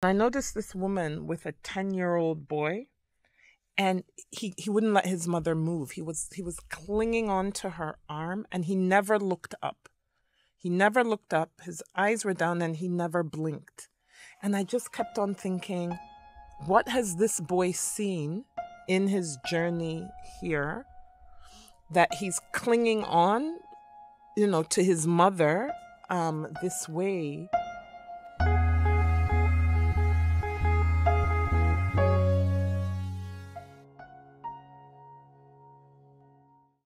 I noticed this woman with a 10 year old boy and he, he wouldn't let his mother move. He was he was clinging onto her arm and he never looked up. He never looked up. His eyes were down and he never blinked. And I just kept on thinking, what has this boy seen in his journey here that he's clinging on, you know, to his mother um, this way?